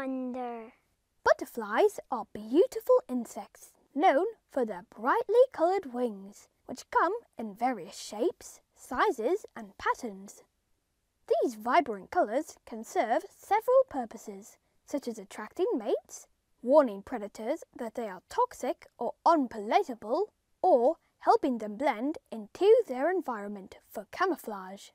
wonder. Butterflies are beautiful insects known for their brightly coloured wings, which come in various shapes, sizes and patterns. These vibrant colours can serve several purposes, such as attracting mates, warning predators that they are toxic or unpalatable, or helping them blend into their environment for camouflage.